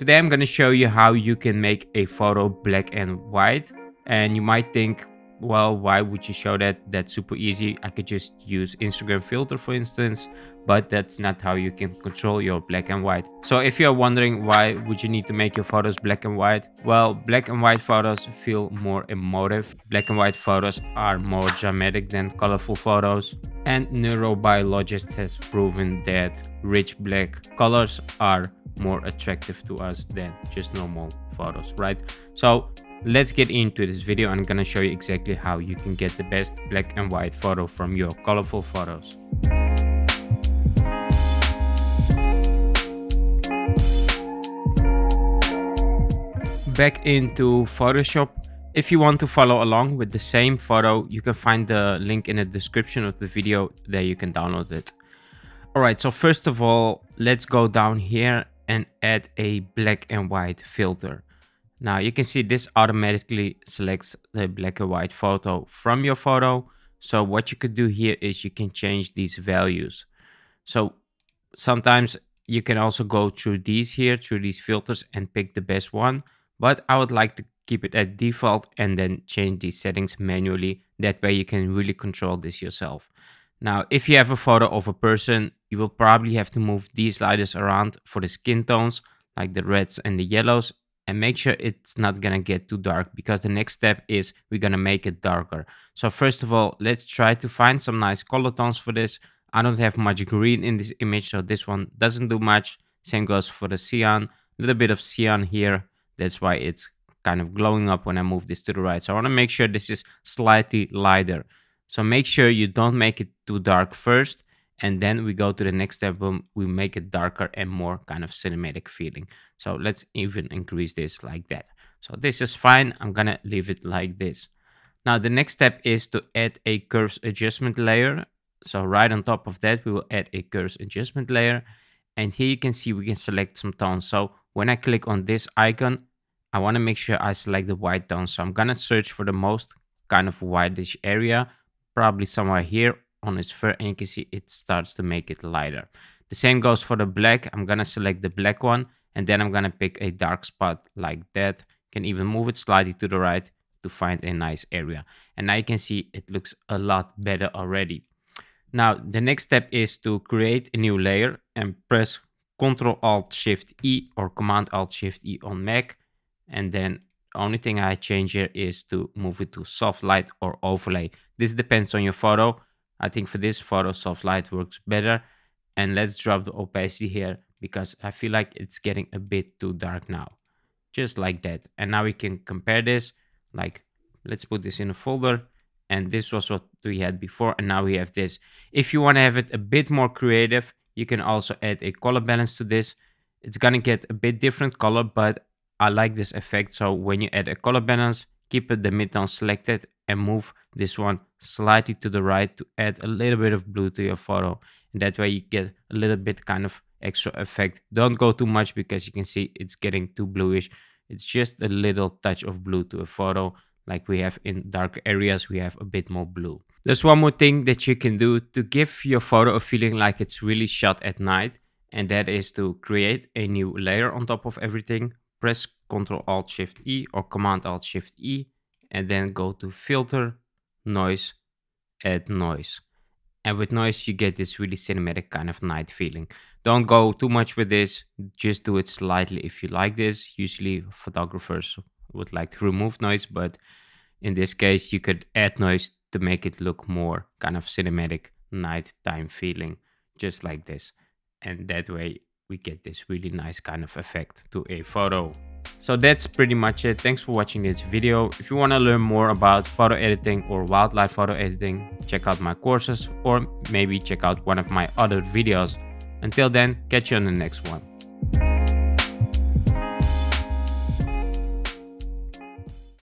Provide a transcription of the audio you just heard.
Today I'm going to show you how you can make a photo black and white and you might think well why would you show that? That's super easy. I could just use instagram filter for instance but that's not how you can control your black and white. So if you're wondering why would you need to make your photos black and white well black and white photos feel more emotive. Black and white photos are more dramatic than colorful photos and neurobiologists has proven that rich black colors are more attractive to us than just normal photos right so Let's get into this video. I'm gonna show you exactly how you can get the best black and white photo from your colorful photos. Back into Photoshop. If you want to follow along with the same photo, you can find the link in the description of the video. There you can download it. Alright, so first of all, let's go down here and add a black and white filter. Now you can see this automatically selects the black and white photo from your photo. So what you could do here is you can change these values. So sometimes you can also go through these here, through these filters and pick the best one. But I would like to keep it at default and then change these settings manually. That way you can really control this yourself. Now, if you have a photo of a person, you will probably have to move these sliders around for the skin tones, like the reds and the yellows, and make sure it's not gonna get too dark because the next step is we're gonna make it darker. So first of all, let's try to find some nice color tones for this. I don't have much green in this image, so this one doesn't do much. Same goes for the cyan, a little bit of cyan here. That's why it's kind of glowing up when I move this to the right. So I wanna make sure this is slightly lighter. So make sure you don't make it too dark first and then we go to the next step we make it darker and more kind of cinematic feeling. So let's even increase this like that. So this is fine. I'm gonna leave it like this. Now the next step is to add a curves adjustment layer. So right on top of that we will add a curves adjustment layer. And here you can see we can select some tones. So when i click on this icon i want to make sure i select the white tone. So i'm gonna search for the most kind of whitish area probably somewhere here on its fur and you can see it starts to make it lighter. The same goes for the black. I'm gonna select the black one and then I'm gonna pick a dark spot like that. Can even move it slightly to the right to find a nice area. And now you can see it looks a lot better already. Now the next step is to create a new layer and press Ctrl Alt Shift E or Command Alt Shift E on Mac. And then the only thing I change here is to move it to soft light or overlay. This depends on your photo. I think for this photo soft light works better. And let's drop the opacity here because I feel like it's getting a bit too dark now. Just like that. And now we can compare this. Like, let's put this in a folder. And this was what we had before. And now we have this. If you want to have it a bit more creative, you can also add a color balance to this. It's to get a bit different color, but I like this effect. So when you add a color balance, keep it the midtone selected and move this one slightly to the right to add a little bit of blue to your photo. And that way you get a little bit kind of extra effect. Don't go too much because you can see it's getting too bluish. It's just a little touch of blue to a photo like we have in dark areas we have a bit more blue. There's one more thing that you can do to give your photo a feeling like it's really shot at night and that is to create a new layer on top of everything. Press ctrl alt shift e or command alt shift e and then go to filter, noise, add noise. And with noise, you get this really cinematic kind of night feeling. Don't go too much with this, just do it slightly if you like this. Usually photographers would like to remove noise, but in this case, you could add noise to make it look more kind of cinematic nighttime feeling, just like this. And that way we get this really nice kind of effect to a photo. So that's pretty much it. Thanks for watching this video. If you want to learn more about photo editing or wildlife photo editing, check out my courses or maybe check out one of my other videos. Until then, catch you on the next one.